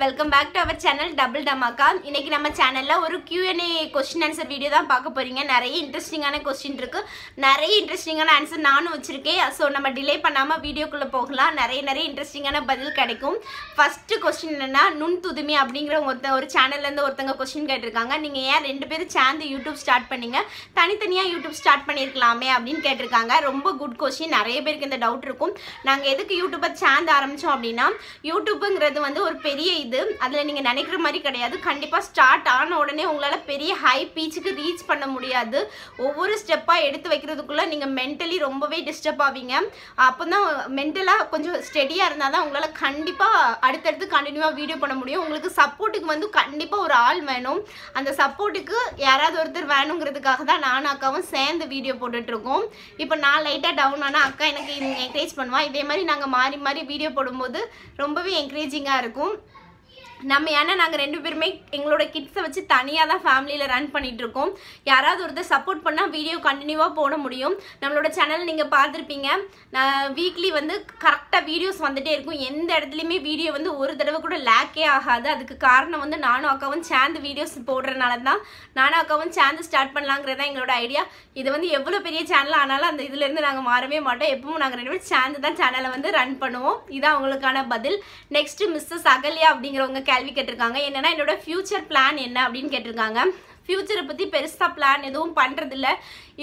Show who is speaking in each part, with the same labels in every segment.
Speaker 1: Welcome back to our channel double dhamaka இன்னைக்கு நம்ம சேனல்ல ஒரு கியூஎன்ஏ கொஸ்டின் ஆன்சர் வீடியோ தான் பார்க்க போறீங்க. நிறைய இன்ட்ரெஸ்டிங்கான கொஸ்டின் இருக்கு. நிறைய இன்ட்ரெஸ்டிங்கான ஆன்சர் நானும் வச்சிருக்கேன். ஸோ நம்ம டிலே பண்ணாம வீடியோக்குள்ள போகலாம். நிறைய நிறைய இன்ட்ரெஸ்டிங்கான பதில் கிடைக்கும். ஃபர்ஸ்ட் கொஸ்டின் என்னன்னா நுண் துதுமி அப்படிங்கிற ஒருத்த ஒரு சேனல்ல இருந்து ஒருத்தங்க கொஸ்டின் கேட்டிருக்காங்க. நீங்க ஏன் ரெண்டு பேரும் சேர்ந்து யூடியூப் ஸ்டார்ட் பண்ணீங்க? தனித்தனியா யூடியூப் ஸ்டார்ட் பண்ணியிருக்கலாமே அப்படின்னு கேட்டிருக்காங்க. ரொம்ப குட் கொஸ்டின் நிறைய பேருக்கு இந்த டவுட் இருக்கும். நாங்க எதுக்கு யூடியூப்பை சேர்ந்து ஆரம்பிச்சோம் அப்படின்னா யூடியூப்புங்கிறது வந்து ஒரு பெரிய இது. அதில் நீங்கள் நினைக்கிற மாதிரி கிடையாது. கண்டிப்பாக ஸ்டார்ட் ஆன உடனே உங்களால் பெரிய ஹை பீச்சுக்கு ரீச் பண்ண முடியாது. ஒவ்வொரு ஸ்டெப்பாக எடுத்து வைக்கிறதுக்குள்ளே நீங்கள் மென்டலி ரொம்பவே டிஸ்டர்ப் ஆவீங்க. அப்போ தான் மென்டலாக கொஞ்சம் ஸ்டெடியாக இருந்தால் தான் உங்களால் கண்டிப்பாக அடுத்தடுத்து கண்டினியூவாக வீடியோ பண்ண முடியும். உங்களுக்கு சப்போர்ட்டுக்கு வந்து கண்டிப்பாக ஒரு ஆள் வேணும். அந்த சப்போர்ட்டுக்கு யாராவது ஒருத்தர் வேணுங்கிறதுக்காக தான் நானும் அக்காவும் சேர்ந்து வீடியோ போட்டுட்ருக்கோம் இப்போ நான் லைட்டாக டவுன் ஆனால் அக்கா எனக்கு என்கரேஜ் பண்ணுவான் இதே மாதிரி நாங்கள் மாறி மாறி வீடியோ போடும்போது ரொம்பவே என்கரேஜிங்காக இருக்கும். நம்ம ஏன்னா நாங்கள் ரெண்டு பேருமே எங்களோட கிட்ஸை வச்சு தனியாக தான் ஃபேமிலியில் ரன் பண்ணிகிட்ருக்கோம் யாராவது ஒருத்தர் சப்போர்ட் பண்ணால் வீடியோ கண்டினியூவாக போட முடியும். நம்மளோட சேனல் நீங்கள் பார்த்துருப்பீங்க. நான் வீக்லி வந்து கரெக்டாக வீடியோஸ் வந்துகிட்டே இருக்கும். எந்த இடத்துலையுமே வீடியோ வந்து ஒரு தடவை கூட லேக்கே ஆகாது. அதுக்கு காரணம் வந்து நானும் அக்காவும் சேர்ந்து வீடியோஸ் போடுறதுனால தான் நானும் அக்காவும் சேர்ந்து ஸ்டார்ட் பண்ணலாங்கிறது தான் எங்களோட ஐடியா இது வந்து எவ்வளோ பெரிய சேனல் ஆனாலும் அந்த இதுலேருந்து நாங்கள் மாறவே மாட்டோம். எப்பவும் நாங்கள் ரெண்டு பேரும் சேர்ந்து தான் சேனலை வந்து ரன் பண்ணுவோம். இதான் அவங்களுக்கான பதில். நெக்ஸ்ட்டு மிஸ்ஸஸ் அகல்யா அப்படிங்கிறவங்க கேள்வி கேட்டிருக்காங்க. என்னன்னா என்னோட ஃபியூச்சர் பிளான் என்ன அப்படின்னு கேட்டிருக்காங்க. ஃப்யூச்சரை பற்றி பெருசாக பிளான் எதுவும் பண்ணுறதில்ல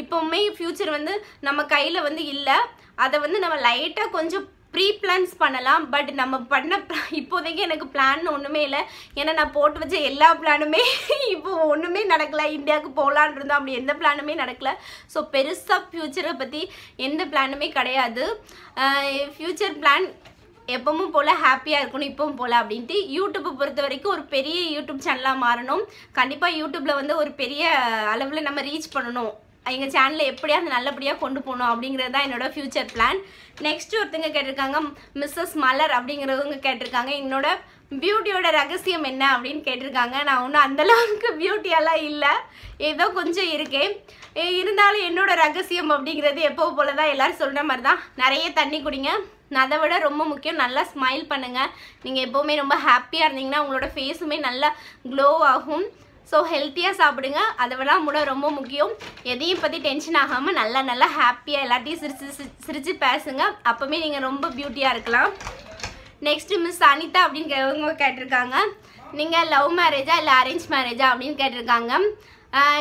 Speaker 1: இப்போவுமே ஃப்யூச்சர் வந்து நம்ம கையில் வந்து இல்லை. அதை வந்து நம்ம லைட்டாக கொஞ்சம் ப்ரீ பிளான்ஸ் பண்ணலாம். பட் நம்ம பண்ண இப்போதைக்கு எனக்கு பிளான் ஒன்றுமே இல்லை. ஏன்னா நான் போட்டு வச்ச எல்லா பிளானுமே இப்போ ஒன்றுமே நடக்கலை. இந்தியாவுக்கு போகலான் இருந்தோம். அப்படி எந்த பிளானுமே நடக்கலை. ஸோ பெருசாக ஃப்யூச்சரை பற்றி எந்த பிளானுமே கிடையாது. ஃப்யூச்சர் பிளான் எப்பவும் போல் ஹாப்பியாக இருக்கணும் இப்பவும் போல் அப்படின்ட்டு யூடியூப்பை பொறுத்த வரைக்கும் ஒரு பெரிய யூடியூப் சேனலாக மாறணும். கண்டிப்பாக யூடியூப்பில் வந்து ஒரு பெரிய அளவில் நம்ம ரீச் பண்ணணும். எங்கள் சேனலை எப்படியாவது நல்லபடியாக கொண்டு போகணும் அப்படிங்கிறது தான் என்னோட ஃப்யூச்சர் பிளான் நெக்ஸ்ட் ஒருத்தங்க கேட்டிருக்காங்க மிஸ்ஸஸ் மலர் அப்படிங்கிறவங்க கேட்டிருக்காங்க. என்னோட பியூட்டியோட ரகசியம் என்ன அப்படின்னு கேட்டிருக்காங்க. நான் ஒன்றும் அந்தளவுக்கு பியூட்டியெல்லாம் இல்லை. ஏதோ கொஞ்சம் இருக்கேன் இருந்தாலும் என்னோட ரகசியம் அப்படிங்கிறது எப்போ போல தான் எல்லோரும் சொல்கிற மாதிரி தான் நிறைய தண்ணி குடிங்க. அதை விட ரொம்ப முக்கியம். நல்லா ஸ்மைல் பண்ணுங்கள் நீங்கள் எப்போவுமே ரொம்ப ஹாப்பியாக இருந்தீங்கன்னா உங்களோட ஃபேஸுமே நல்லா க்ளோ ஆகும். ஸோ ஹெல்த்தியாக சாப்பிடுங்க. அதை விட முட ரொம்ப முக்கியம். எதையும் பற்றி டென்ஷன் ஆகாமல் நல்லா நல்லா ஹாப்பியாக எல்லாத்தையும் சிரிச்சு சிரிச்சு- பேசுங்க. அப்போவுமே நீங்கள் ரொம்ப பியூட்டியாக இருக்கலாம். நெக்ஸ்ட்டு மிஸ் அனிதா அப்படின்னு கேவங்க கேட்டிருக்காங்க. நீங்கள் லவ் மேரேஜா இல்லை அரேஞ்ச் மேரேஜா அப்படின்னு கேட்டிருக்காங்க.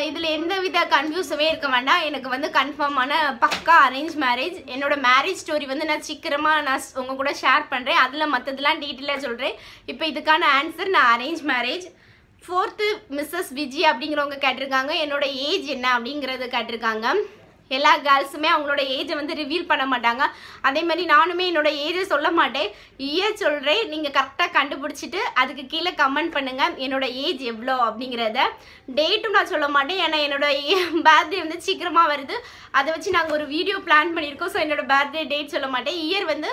Speaker 1: இதில் எந்த வித கன்ஃபியூஸுமே இருக்க வேண்டாம். எனக்கு வந்து கன்ஃபார்மான பக்கா அரேஞ்ச் மேரேஜ் என்னோட மேரேஜ் ஸ்டோரி வந்து நான் சீக்கிரமாக நான் ஸ்- கூட ஷேர் பண்ணுறேன் அதில் மற்றதெல்லாம் டீட்டெயிலாக சொல்கிறேன் இப்போ இதுக்கான ஆன்சர் நான் arrange marriage fourth Mrs Viji அப்படிங்கிறவங்க கேட்டிருக்காங்க. என்னோட ஏஜ் என்ன அப்படிங்கிறது கேட்டிருக்காங்க. எல்லா கேர்ள்ஸுமே அவங்களோட ஏஜை வந்து ரிவீல் பண்ண மாட்டாங்க. அதே மாதிரி நானுமே என்னோட ஏஜை சொல்ல மாட்டேன். இயர் சொல்கிறேன் நீங்கள் கரெக்டாக கண்டுபிடிச்சிட்டு அதுக்கு கீழே கமெண்ட் பண்ணுங்கள் என்னோட ஏஜ் எவ்வளோ அப்படிங்கிறத. டேட்டும் நான் சொல்ல மாட்டேன் ஏன்னா என்னோட பர்த்டே வந்து சீக்கிரமாக வருது. அதை வச்சு நாங்கள் ஒரு வீடியோ பிளான் பண்ணியிருக்கோம் ஸோ என்னோட பர்த்டே டேட் சொல்ல மாட்டேன். இயர் வந்து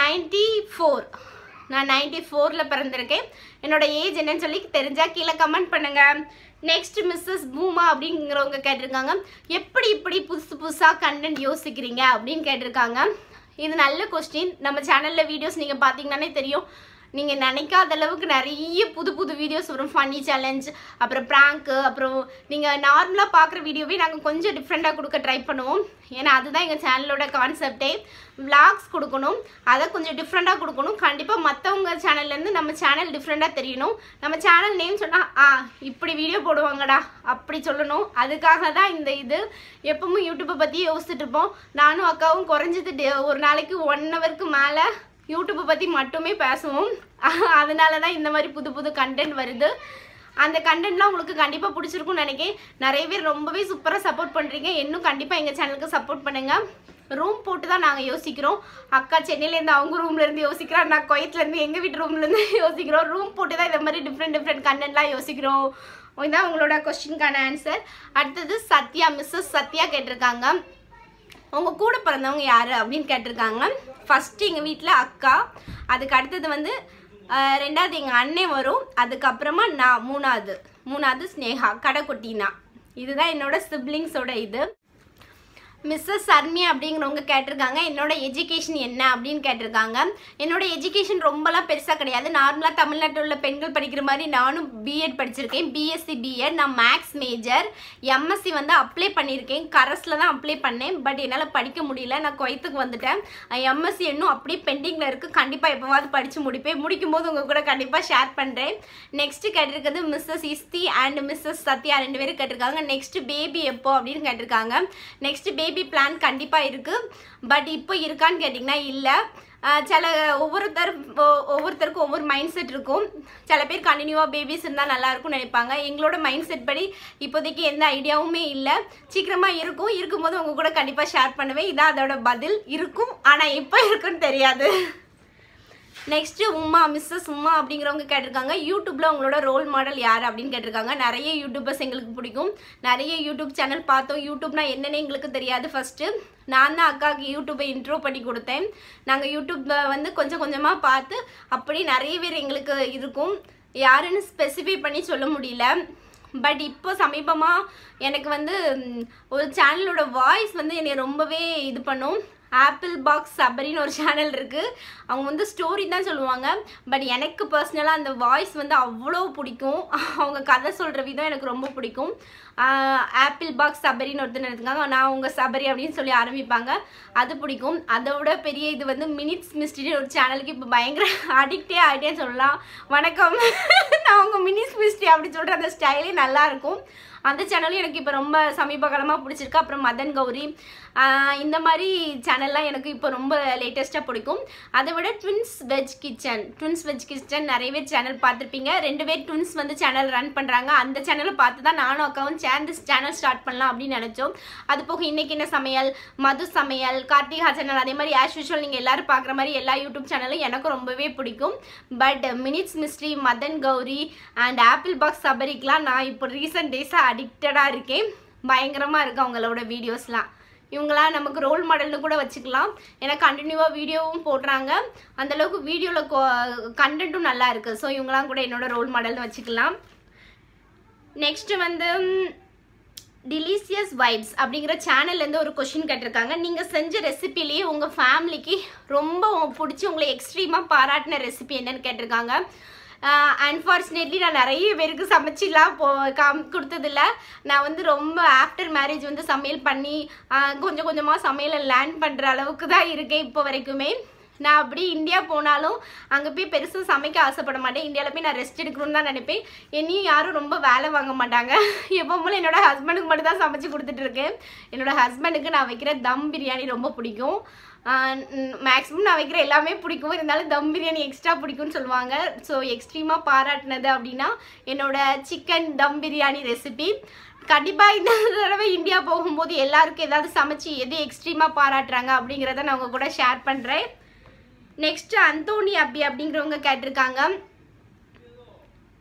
Speaker 1: நைன்டி ஃபோர் நான் நைன்டி ஃபோரில் பிறந்திருக்கேன். என்னோட ஏஜ் என்னன்னு சொல்லி தெரிஞ்சால் கீழே கமெண்ட் பண்ணுங்கள் நெக்ஸ்ட் மிஸ்ஸஸ் பூமா அப்படிங்கிறவங்க கேட்டிருக்காங்க. எப்படி இப்படி புதுசு புதுசாக கண்டென்ட் யோசிக்கிறீங்க அப்படின்னு கேட்டிருக்காங்க. இது நல்ல கொஸ்டின் நம்ம சேனலில் வீடியோஸ் நீங்கள் பார்த்தீங்கன்னாலே தெரியும். நீங்கள் நினைக்காத அளவுக்கு நிறைய புது புது வீடியோஸ் வரும். ஃபன்னி சேலஞ்ச் அப்புறம் ப்ராங்க்கு அப்புறம் நீங்கள் நார்மலாக பார்க்குற வீடியோவே நாங்கள் கொஞ்சம் டிஃப்ரெண்ட்டாக கொடுக்க ட்ரை பண்ணுவோம். ஏன்னா அதுதான் எங்கள் சேனலோட கான்செப்டே விளாக்ஸ் கொடுக்கணும். அதை கொஞ்சம் டிஃப்ரெண்ட்டாக கொடுக்கணும். கண்டிப்பாக மற்றவங்க சேனல்லேருந்து நம்ம சேனல் டிஃப்ரெண்ட்டாக தெரியணும். நம்ம சேனல் நேம் சொன்னால் ஆ இப்படி வீடியோ போடுவாங்கடா. அப்படி சொல்லணும். அதுக்காக தான் இந்த இது. எப்பவும் யூடியூப்பை பற்றி யோசிச்சுட்டு இருப்போம். நானும் அக்காவும் குறைஞ்சது டே- ஒரு நாளைக்கு ஒன் ஹவருக்கு மேலே யூடியூப்பை பற்றி மட்டுமே பேசுவோம். அதனால தான் இந்த மாதிரி புது புது கண்டென்ட் வருது. அந்த கண்டென்ட்லாம் உங்களுக்கு கண்டிப்பாக பிடிச்சிருக்கும்னு நினைக்கிறேன். நிறைய பேர் ரொம்பவே சூப்பராக சப்போர்ட் பண்ணுறீங்க இன்னும் கண்டிப்பாக எங்கள் சேனலுக்கு சப்போர்ட் பண்ணுங்கள் ரூம் போட்டு தான் நாங்கள் யோசிக்கிறோம். அக்கா சென்னையிலேருந்து அவங்க ரூம்லேருந்து யோசிக்கிறோம் நான் குவைத்லேருந்து எங்கள் வீட்டு ரூம்லேருந்து யோசிக்கிறோம். ரூம் போட்டு தான் இந்த மாதிரி டிஃப்ரெண்ட் டிஃப்ரெண்ட் கண்டென்ட்லாம் யோசிக்கிறோம். இதுதான் உங்களோட கொஸ்டினுக்கான ஆன்சர் அடுத்தது சத்யா மிஸ்ஸஸ் சத்யா கேட்டிருக்காங்க. உங்கள் கூட பிறந்தவங்க யார் அப்படின்னு கேட்டிருக்காங்க. ஃபஸ்ட்டு எங்கள் வீட்டில் அக்கா. அதுக்கு அடுத்தது வந்து ரெண்டாவது எங்கள் அண்ணன் வரும். அதுக்கப்புறமா நான் மூணாவது. மூணாவது ஸ்னேகா கடைக்குட்டினா. இதுதான் என்னோட சிப்ளிங்ஸோட இது. மிஸ்ஸஸ் சர்மி அப்படிங்கிறவங்க கேட்டிருக்காங்க. என்னோட எஜுகேஷன் என்ன அப்படின்னு கேட்டிருக்காங்க. என்னோட எஜுகேஷன் ரொம்பலாம் பெருசாக கிடையாது. நார்மலாக தமிழ்நாட்டில் உள்ள பெண்கள் படிக்கிற மாதிரி நானும் பிஎட் படிச்சிருக்கேன். பிஎஸ்சி பிஎட் நான் மேக்ஸ் மேஜர் எம்எஸ்சி வந்து அப்ளை பண்ணியிருக்கேன். கரஸில் தான் அப்ளை பண்ணேன். பட் என்னால் படிக்க முடியல. நான் குவைத்துக்கு வந்துட்டேன். எம்எஸ்சி இன்னும் அப்படியே பெண்டிங்கில் இருக்குது கண்டிப்பாக எப்போவாவது படித்து முடிப்பேன். முடிக்கும் போது உங்கள் கூட கண்டிப்பாக ஷேர் பண்ணுறேன் நெக்ஸ்ட் கேட்டிருக்கிறது Mrs Isthi and Mrs Sathya ரெண்டு பேரும் கேட்டிருக்காங்க. நெக்ஸ்ட் பேபி எப்போ அப்படின்னு கேட்டிருக்காங்க. நெக்ஸ்ட் பேபி பிளான் கண்டிப்பாக இருக்குது பட் இப்போ இருக்கான்னு கேட்டிங்கன்னா இல்லை. சில ஒவ்வொருத்தர் ஒவ்வொருத்தருக்கும் ஒவ்வொரு மைண்ட் செட் இருக்கும். சில பேர் கண்டினியூவாக பேபிஸ் இருந்தால் நல்லாயிருக்கும்னு நினைப்பாங்க. எங்களோட மைண்ட் செட் படி இப்போதைக்கு எந்த ஐடியாவுமே இல்லை. சீக்கிரமாக இருக்கும். இருக்கும்போது உங்கள் கூட கண்டிப்பாக ஷேர் பண்ணுவேன். இதான் அதோட பதில். இருக்கும். ஆனால் எப்போ இருக்குன்னு தெரியாது. நெக்ஸ்ட்டு உமா மிஸ்ஸஸ் உமா அப்படிங்கிறவங்க கேட்டிருக்காங்க. யூடியூப்பில் உங்களோட ரோல் மாடல் யார் அப்படின்னு கேட்டிருக்காங்க. நிறைய யூடியூபர்ஸ் எங்களுக்கு பிடிக்கும். நிறைய யூடியூப் சேனல் பார்த்தோம். யூடியூப்னா என்னென்னு எங்களுக்கு தெரியாது. ஃபஸ்ட்டு நான் தான் அக்காவுக்கு யூடியூப்பை இன்ட்ரோ பண்ணி கொடுத்தேன். நாங்கள் யூடியூப்பை வந்து கொஞ்சம் கொஞ்சமாக பார்த்து அப்படி நிறைய பேர் எங்களுக்கு இருக்கும். யாருன்னு ஸ்பெசிஃபை பண்ணி சொல்ல முடியல. பட் இப்போ சமீபமாக எனக்கு வந்து ஒரு சேனலோட வாய்ஸ் வந்து என்னை ரொம்பவே இது பண்ணும். ஆப்பிள் பாக்ஸ் சபரின்னு ஒரு சேனல் இருக்குது அவங்க வந்து ஸ்டோரி தான் சொல்லுவாங்க. பட் எனக்கு பர்சனலாக அந்த வாய்ஸ் வந்து அவ்வளோ பிடிக்கும். அவங்க கதை சொல்கிற விதம் எனக்கு ரொம்ப பிடிக்கும். ஆப்பிள் பாக்ஸ் சபரின்னு ஒருத்தர் எடுத்துக்காங்க நான் உங்கள் சபரி அப்படின்னு சொல்லி ஆரம்பிப்பாங்க. அது பிடிக்கும். அதோட பெரிய இது வந்து மினிட்ஸ் மிஸ்ட்ரின்னு ஒரு சேனலுக்கு இப்போ பயங்கர அடிக்டே ஆகிட்டே சொல்லலாம். வணக்கம். நான் உங்கள் மினிட்ஸ் மிஸ்ட்ரி அப்படி சொல்கிற அந்த ஸ்டைலே நல்லாயிருக்கும் அந்த சேனலும் எனக்கு இப்போ ரொம்ப சமீப காலமாக பிடிச்சிருக்கு. அப்புறம் மதன் கௌரி இந்த மாதிரி சேனல்லாம் எனக்கு இப்போ ரொம்ப லேட்டஸ்ட்டாக பிடிக்கும். அதை விட twins veg kitchen twins veg kitchen நிறையவே சேனல் பார்த்துருப்பீங்க. ரெண்டு பேர் ட்வின்ஸ் வந்து சேனல் ரன் பண்ணுறாங்க அந்த சேனலை பார்த்து தான் நானும் அக்காவும் சேர்ந்து சேனல் ஸ்டார்ட் பண்ணலாம் அப்படின்னு நினச்சோம். அது போக இன்றைக்கி என்ன சமையல்? மது சமையல் கார்த்திகா சேனல் அதே மாதிரி ஆஸ் யூஷுவல் நீங்கள் எல்லோரும் பார்க்குற மாதிரி எல்லா யூடியூப் சேனலும் எனக்கும் ரொம்பவே பிடிக்கும். But minutes mystery Madan Gowri and apple box சபரிக்கெலாம் நான் இப்போ ரீசெண்ட் டேஸாக அடிக்டடாக இருக்கேன். பயங்கரமாக இருக்கு அவங்களோட வீடியோஸ்லாம் இவங்களாம் நமக்கு ரோல் மாடல்னு கூட வச்சுக்கலாம். ஏன்னா கண்டினியூவாக வீடியோவும் போடுறாங்க. அந்தளவுக்கு வீடியோவில் கண்டென்ட்டும் நல்லா இருக்குது ஸோ இவங்களாம் கூட என்னோட ரோல் மாடல்னு வச்சுக்கலாம். நெக்ஸ்ட்டு வந்து டிலீசியஸ் வைப்ஸ் அப்படிங்கிற சேனல்லேருந்து ஒரு கொஷின் கேட்டிருக்காங்க. நீங்கள் செஞ்ச ரெசிபிலேயே உங்கள் ஃபேமிலிக்கு ரொம்ப பிடிச்சி உங்களை எக்ஸ்ட்ரீமாக பாராட்டின ரெசிபி என்னன்னு கேட்டிருக்காங்க. அன்ஃபார்ச்சுனேட்லி நான் நிறைய பேருக்கு சமைச்சிலாம் போ காம் கொடுத்ததில்ல. நான் வந்து ரொம்ப ஆஃப்டர் மேரேஜ் வந்து சமையல் பண்ணி கொஞ்சம் கொஞ்சமாக சமையலை லேர்ன் பண்ணுற அளவுக்கு தான் இருக்கேன் இப்போ வரைக்குமே. நான் அப்படி இந்தியா போனாலும் அங்கே போய் பெருசாக சமைக்க ஆசைப்பட மாட்டேன். இந்தியாவில் போய் நான் ரெஸ்ட் எடுக்கணும்னு தான் நினைப்பேன். என்னையும் யாரும் ரொம்ப வேலை வாங்க மாட்டாங்க. எப்பவும் என்னோட ஹஸ்பண்டுக்கு மட்டும் தான் சமைச்சு கொடுத்துட்டு இருக்கேன். என்னோட ஹஸ்பண்டுக்கு நான் வைக்கிற தம் பிரியாணி ரொம்ப பிடிக்கும். மேக்ஸிமம் நான் வைக்கிற எல்லாமே பிடிக்கும். இருந்தாலும் தம் பிரியாணி எக்ஸ்ட்ரா பிடிக்கும்னு சொல்லுவாங்க. ஸோ எக்ஸ்ட்ரீமாக பாராட்டினது அப்படின்னா என்னோட சிக்கன் தம் பிரியாணி ரெசிபி கண்டிப்பாக இந்த தடவை இந்தியா போகும்போது எல்லாருக்கும் ஏதாவது சமைச்சு எது எக்ஸ்ட்ரீமாக பாராட்டுறாங்க அப்படிங்கிறத நான் உங்கள் கூட ஷேர் பண்ணுறேன் நெக்ஸ்ட் அந்தோனி அப்பி அப்படிங்கிறவங்க கேட்டிருக்காங்க.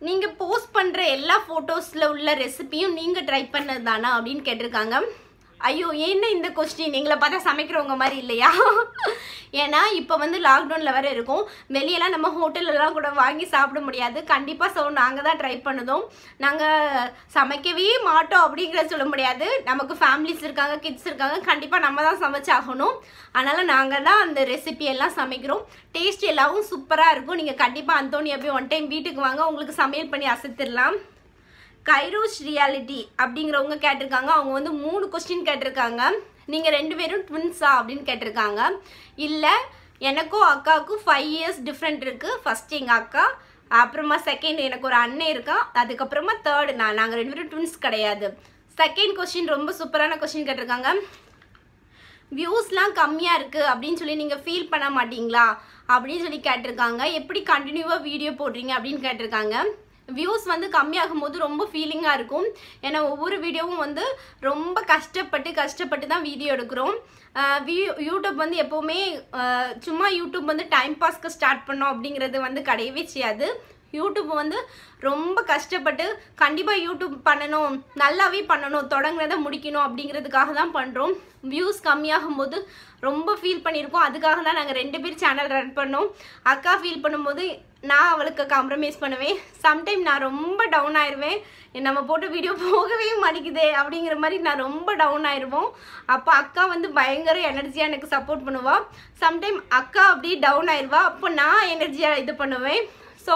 Speaker 1: நீங்கள் போஸ்ட் பண்ணுற எல்லா ஃபோட்டோஸில் உள்ள ரெசிபியும் நீங்கள் ட்ரை பண்ணது தானா அப்படின்னு கேட்டிருக்காங்க. ஐயோ என்ன இந்த கொஸ்டின் எங்களை பார்த்தா சமைக்கிறவங்க மாதிரி இல்லையா? ஏன்னா இப்போ வந்து லாக்டவுனில் வேறு இருக்கும். வெளியெல்லாம் நம்ம ஹோட்டல்லலாம் கூட வாங்கி சாப்பிட முடியாது. கண்டிப்பாக ஸோ நாங்கள் தான் ட்ரை பண்ணதும். நாங்கள் சமைக்கவே மாட்டோம் அப்படிங்கிறத சொல்ல முடியாது. நமக்கு ஃபேமிலிஸ் இருக்காங்க கிட்ஸ் இருக்காங்க. கண்டிப்பாக நம்ம தான் சமைச்சாகணும் அதனால் நாங்கள் தான் அந்த ரெசிபி எல்லாம் சமைக்கிறோம். டேஸ்ட் எல்லாவும் சூப்பராக இருக்கும். நீங்கள் கண்டிப்பாக அந்தோனியா போய் ஒன் டைம் வீட்டுக்கு வாங்க. உங்களுக்கு சமையல் பண்ணி அசைத்திடலாம் கைரோஸ் ரியாலிட்டி அப்படிங்கிறவங்க கேட்டிருக்காங்க. அவங்க வந்து மூணு கொஸ்டின் கேட்டிருக்காங்க. நீங்கள் ரெண்டு பேரும் ட்வின்ஸா அப்படின்னு கேட்டிருக்காங்க. இல்லை எனக்கும் அக்காவுக்கும் ஃபைவ் இயர்ஸ் டிஃப்ரெண்ட் இருக்குது ஃபஸ்ட் எங்கள் அக்கா அப்புறமா செகண்ட் எனக்கு ஒரு அண்ணன் இருக்கான். அதுக்கப்புறமா தேர்டு நான். நாங்கள் ரெண்டு பேரும் ட்வின்ஸ் கிடையாது. செகண்ட் கொஸ்டின் ரொம்ப சூப்பரான கொஸ்டின் கேட்டிருக்காங்க. வியூஸ்லாம் கம்மியாக இருக்குது அப்படின்னு சொல்லி நீங்கள் ஃபீல் பண்ண மாட்டீங்களா? அப்படின்னு சொல்லி கேட்டிருக்காங்க. எப்படி கண்டினியூவாக வீடியோ போடுறீங்க அப்படின்னு கேட்டிருக்காங்க. வியூஸ் வந்து கம்மியாகும் போது ரொம்ப ஃபீலிங்காக இருக்கும். ஏன்னா ஒவ்வொரு வீடியோவும் வந்து ரொம்ப கஷ்டப்பட்டு கஷ்டப்பட்டு தான் வீடியோ எடுக்கிறோம். யூடியூப் வந்து எப்போவுமே சும்மா யூடியூப் வந்து டைம் பாஸ்க்கு ஸ்டார்ட் பண்ணோம் அப்படிங்கிறது வந்து கிடையவே செய்யாது. யூடியூப் வந்து ரொம்ப கஷ்டப்பட்டு கண்டிப்பாக யூடியூப் பண்ணணும் நல்லாவே பண்ணணும் தொடங்குறத முடிக்கணும் அப்படிங்கிறதுக்காக தான் பண்ணுறோம் வியூஸ் கம்மியாகும் போது ரொம்ப ஃபீல் பண்ணியிருக்கோம். அதுக்காக தான் நாங்கள் ரெண்டு பேர் சேனல் ரன் பண்ணோம். அக்கா ஃபீல் பண்ணும்போது நான் அவளுக்கு காம்ப்ரமைஸ் பண்ணுவேன். சம்டைம் நான் ரொம்ப டவுன் ஆயிடுவேன் நம்ம போட்ட வீடியோ போகவே மாட்டேங்குதே அப்படிங்கிற மாதிரி நான் ரொம்ப டவுன் ஆயிடுவோம் அப்போ அக்கா வந்து பயங்கர எனர்ஜியாக எனக்கு சப்போர்ட் பண்ணுவா. சம்டைம் அக்கா அப்படியே டவுன் ஆயிடுவா அப்போ நான் எனர்ஜியாக இது பண்ணுவேன். ஸோ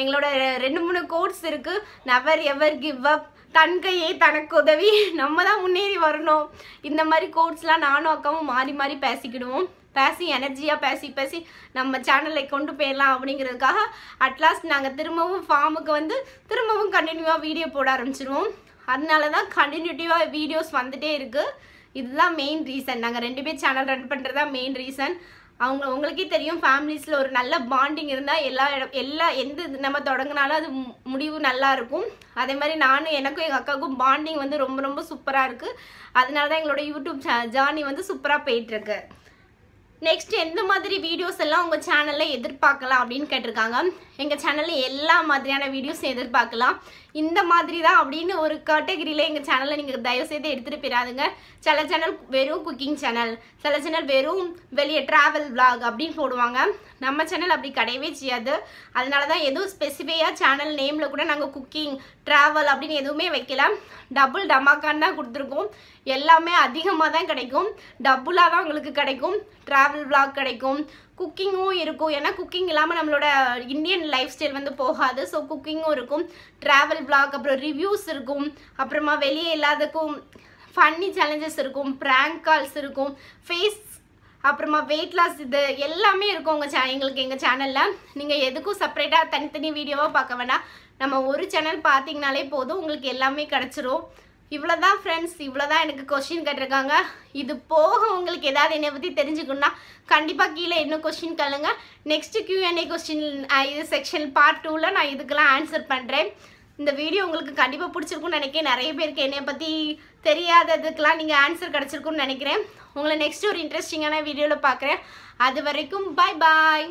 Speaker 1: எங்களோட ரெண்டு மூணு கோட்ஸ் இருக்குது நவர் எவர் கிவ் அப் தன் கையே தனக்கு உதவி. நம்ம தான் முன்னேறி வரணும். இந்த மாதிரி கோட்ஸ்லாம் நானும் அக்காவும் மாறி மாறி பேசிக்கிடுவோம். பேசி எனர்ஜியாக பேசி பேசி நம்ம சேனலை கொண்டு போயிடலாம் அப்படிங்கிறதுக்காக அட்லாஸ்ட் நாங்கள் திரும்பவும் ஃபார்முக்கு வந்து திரும்பவும் கண்டினியூவாக வீடியோ போட ஆரம்பிச்சிருவோம். அதனால தான் கண்டினியூட்டிவாக வீடியோஸ் வந்துகிட்டே இருக்குது இதுதான் மெயின் ரீசன் நாங்கள் ரெண்டு பேர் சேனல் ரன் பண்ணுறது தான் மெயின் ரீசன் அவங்க உங்களுக்கே தெரியும் ஃபேமிலிஸில் ஒரு நல்ல பாண்டிங் இருந்தால் எல்லா இடம் எல்லா எந்த இது நம்ம தொடங்கினாலும் அது முடிவு நல்லா இருக்கும். அதே மாதிரி நானும் எனக்கும் எங்கள் அக்காவுக்கும் பாண்டிங் வந்து ரொம்ப ரொம்ப சூப்பராக இருக்குது அதனால தான் எங்களோட யூடியூப் ஜேர்னி வந்து சூப்பராக போயிட்டுருக்கு நெக்ஸ்ட் எந்த மாதிரி வீடியோஸ் எல்லாம் உங்கள் சேனலில் எதிர்பார்க்கலாம் அப்படின்னு கேட்டிருக்காங்க. எங்கள் சேனலில் எல்லா மாதிரியான வீடியோஸும் எதிர்பார்க்கலாம். இந்த மாதிரி தான் அப்படின்னு ஒரு கேட்டகரியில் எங்கள் சேனலை நீங்கள் தயவுசெய்து எடுத்துகிட்டு போயிடாதுங்க. சில சேனல் வெறும் குக்கிங் சேனல் சில சேனல் வெறும் வெளியே ட்ராவல் விளாக் அப்படின்னு போடுவாங்க. நம்ம சேனல் அப்படி கிடையவே செய்யாது. அதனால தான் எதுவும் ஸ்பெசிஃபையாக சேனல் நேமில் கூட நாங்கள் குக்கிங் ட்ராவல் அப்படின்னு எதுவுமே வைக்கல. டபுள் டமாக்கான் தான் கொடுத்துருக்கோம். எல்லாமே அதிகமாக தான் கிடைக்கும். டபுளாக தான் உங்களுக்கு கிடைக்கும். ட்ராவல் விளாக் கிடைக்கும். குக்கிங்கும் இருக்கும். ஏன்னா குக்கிங் இல்லாமல் நம்மளோட இந்தியன் லைஃப் ஸ்டைல் வந்து போகாது. ஸோ குக்கிங்கும் இருக்கும். ட்ராவல் பிளாக் அப்புறம் ரிவ்யூஸ் இருக்கும். அப்புறமா வெளியே எல்லாத்துக்கும் ஃபன்னி சேலஞ்சஸ் இருக்கும். ப்ராங்க் கால்ஸ் இருக்கும். ஃபேஸ் அப்புறமா வெயிட் லாஸ் இது எல்லாமே இருக்கும் உங்கள் சே எங்களுக்கு எங்கள் சேனலில் நீங்கள் எதுக்கும் செப்பரேட்டாக தனித்தனி வீடியோவாக பார்க்க வேணாம். நம்ம ஒரு சேனல் பார்த்தீங்கனாலே போதும். உங்களுக்கு எல்லாமே கிடச்சிரும். இவ்வளோதான் ஃப்ரெண்ட்ஸ் இவ்வளோதான் எனக்கு கொஷின் கேட்டிருக்காங்க. இது போக உங்களுக்கு ஏதாவது என்னை பற்றி தெரிஞ்சுக்கணும்னா கண்டிப்பாக கீழே இன்னும் கொஷின் கேளுங்க. Next Q and A question இது செக்ஷன் பார்ட் டூவில் நான் இதுக்கெல்லாம் ஆன்சர் பண்ணுறேன் இந்த வீடியோ உங்களுக்கு கண்டிப்பாக பிடிச்சிருக்கும்னு நினைக்கிறேன். நிறைய பேருக்கு என்னை பற்றி தெரியாததுக்கெலாம் நீங்கள் ஆன்சர் கிடச்சிருக்குன்னு நினைக்கிறேன். உங்களை நெக்ஸ்ட் ஒரு இன்ட்ரெஸ்டிங்கான வீடியோவில் பார்க்குறேன் அது வரைக்கும் பாய் பாய்